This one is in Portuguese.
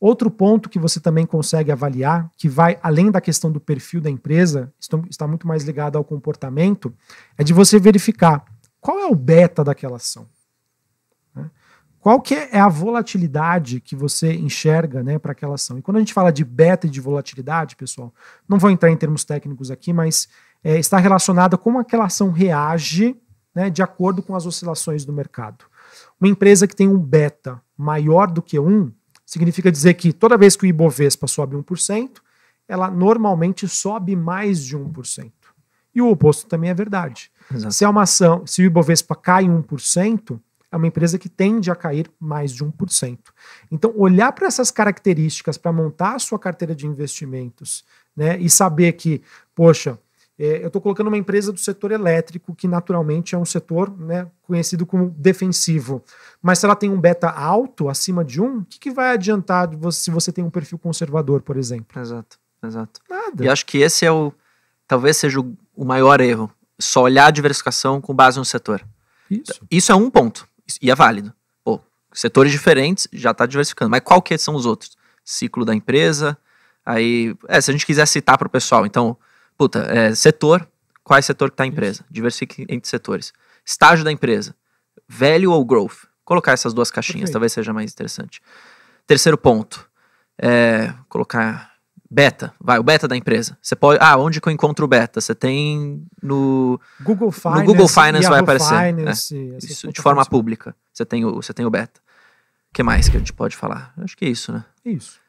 Outro ponto que você também consegue avaliar, que vai além da questão do perfil da empresa, está muito mais ligado ao comportamento, é de você verificar qual é o beta daquela ação. Né? Qual que é a volatilidade que você enxerga né, para aquela ação? E quando a gente fala de beta e de volatilidade, pessoal, não vou entrar em termos técnicos aqui, mas é, está relacionada com como aquela ação reage né, de acordo com as oscilações do mercado. Uma empresa que tem um beta maior do que um, significa dizer que toda vez que o Ibovespa sobe 1%, ela normalmente sobe mais de 1%. E o oposto também é verdade. Exato. Se é uma ação, se o Ibovespa cai 1%, é uma empresa que tende a cair mais de 1%. Então, olhar para essas características para montar a sua carteira de investimentos né, e saber que, poxa, eu estou colocando uma empresa do setor elétrico, que naturalmente é um setor né, conhecido como defensivo. Mas se ela tem um beta alto, acima de um, o que, que vai adiantar você, se você tem um perfil conservador, por exemplo? Exato, exato. Nada. E acho que esse é o. Talvez seja o, o maior erro. Só olhar a diversificação com base no setor. Isso. Isso é um ponto. E é válido. Pô, setores diferentes, já está diversificando. Mas qual que são os outros? Ciclo da empresa. Aí, é, se a gente quiser citar para o pessoal, então puta, é, setor, qual é setor que está a empresa? Diversifique entre setores. Estágio da empresa, value ou growth? Colocar essas duas caixinhas, Perfeito. talvez seja mais interessante. Terceiro ponto, é, colocar beta, vai, o beta da empresa. Você pode, ah, onde que eu encontro o beta? Você tem no Google Finance, no Google Finance vai aparecer, Finance, é, isso de forma pública. Você tem o, você tem o beta. O que mais que a gente pode falar? Acho que é isso, né? Isso.